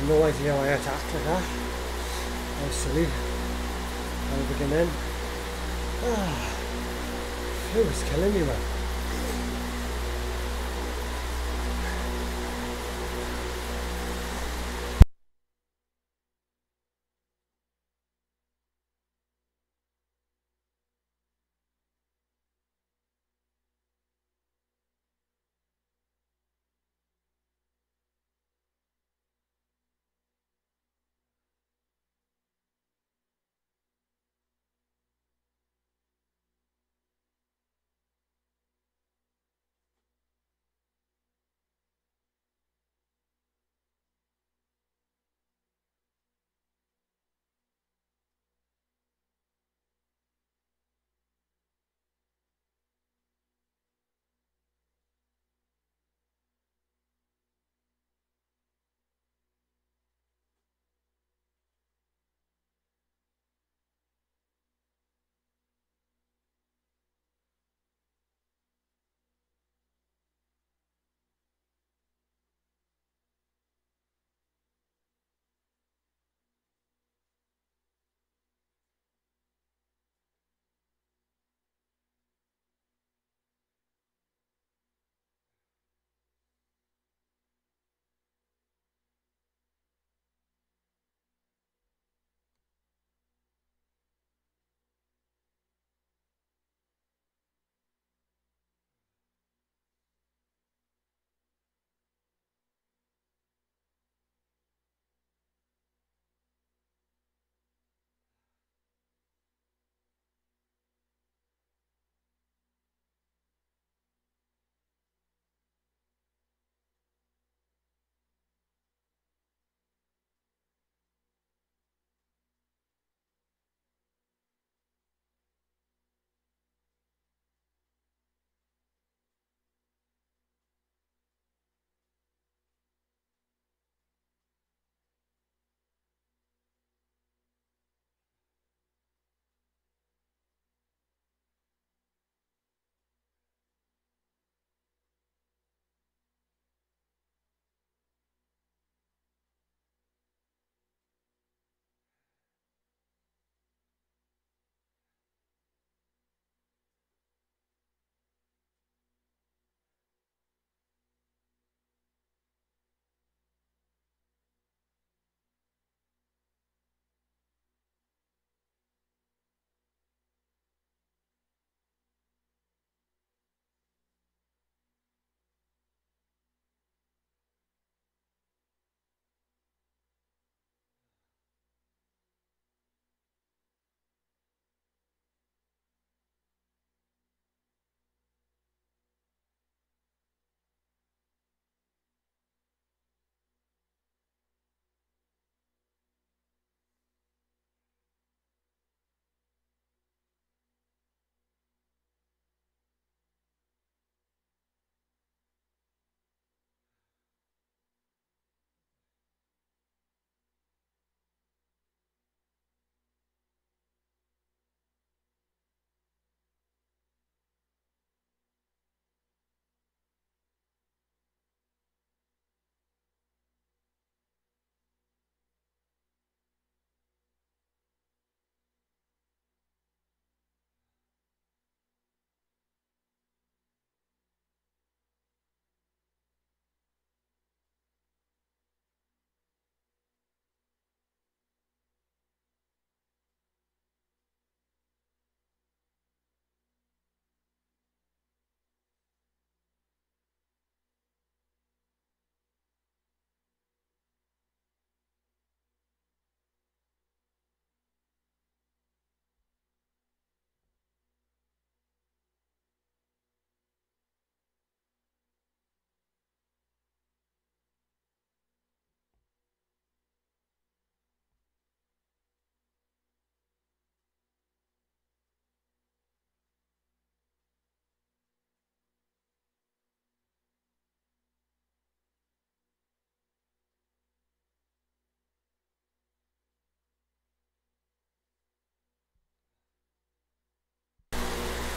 have no idea why I like that. That was silly. At the beginning. Ah, it was killing me, man.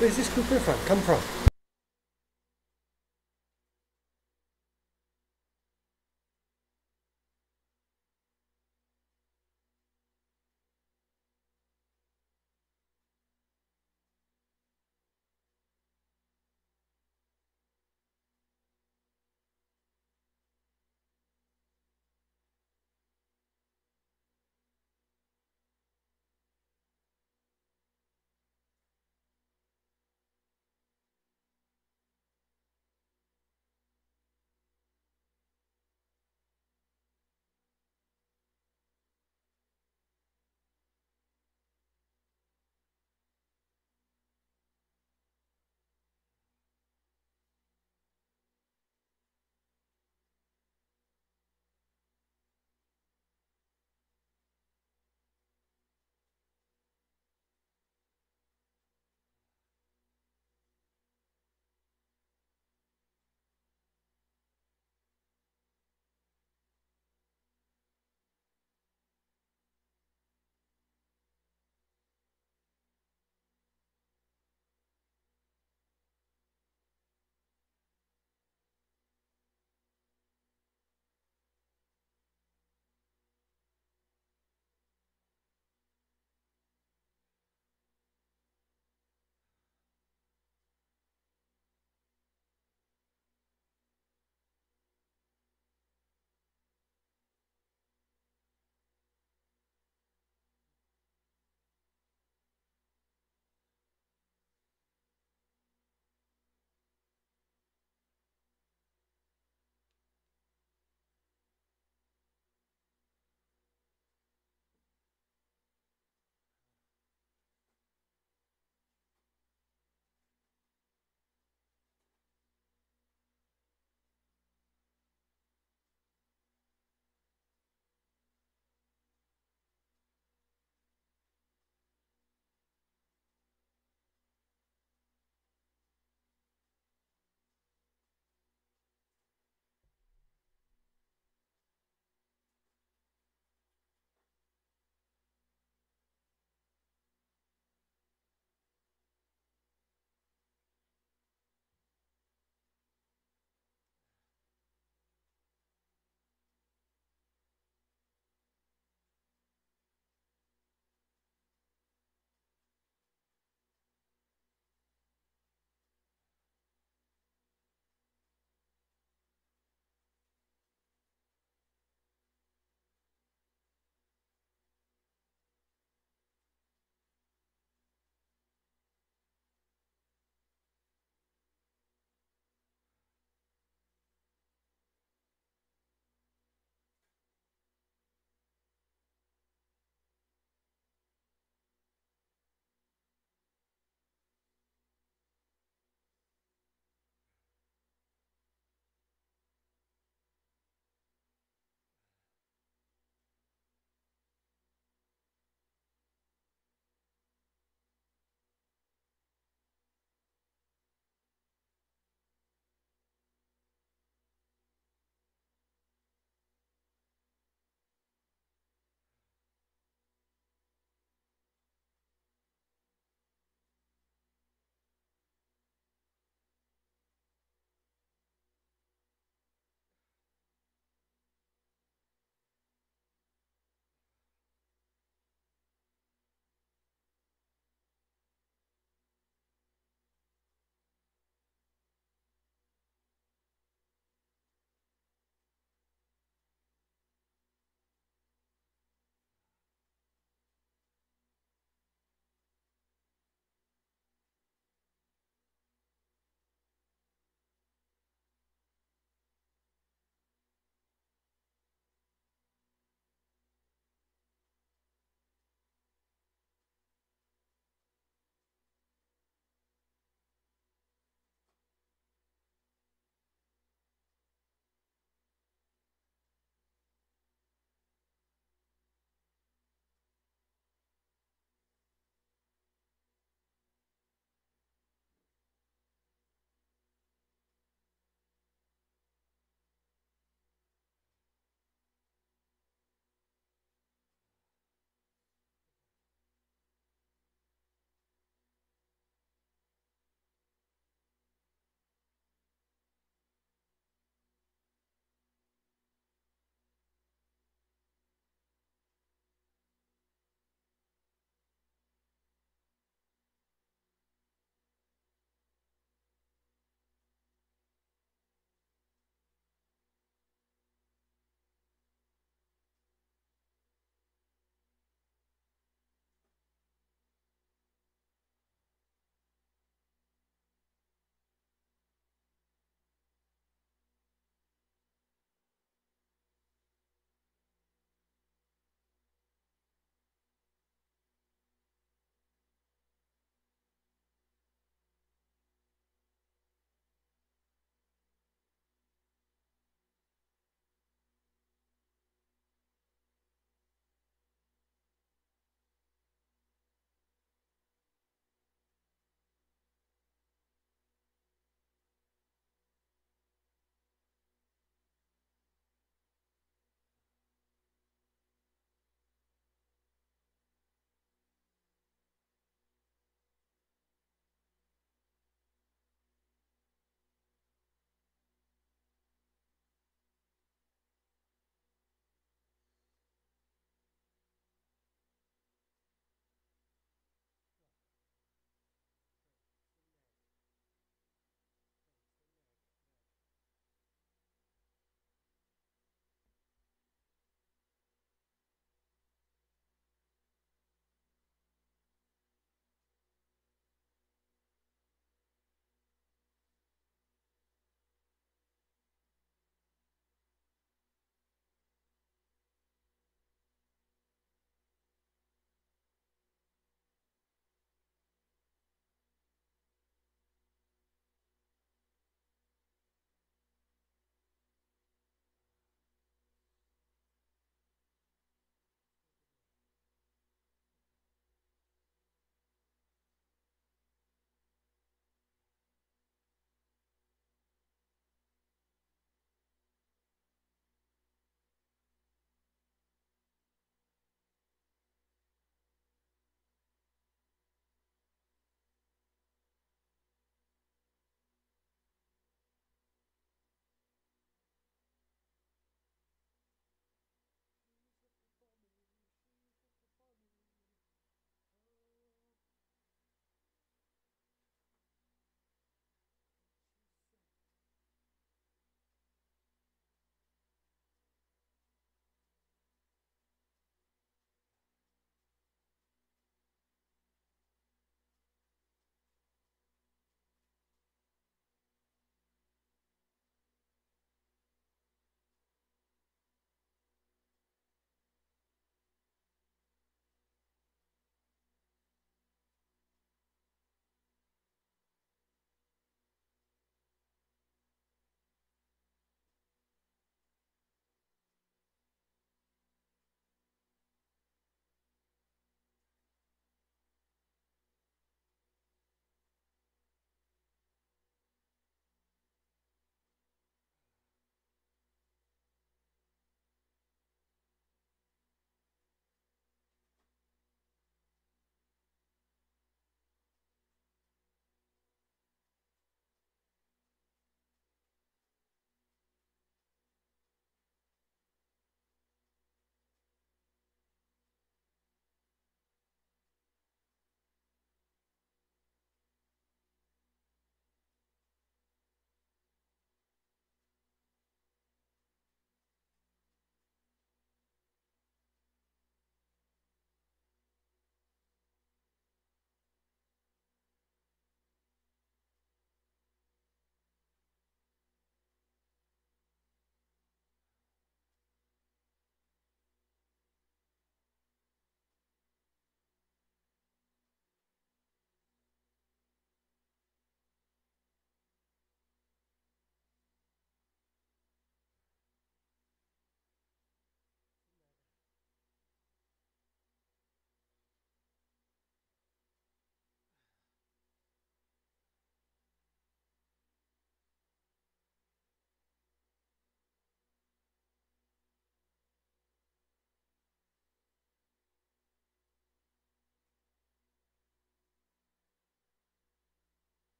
Where's this Cooper from? Come from?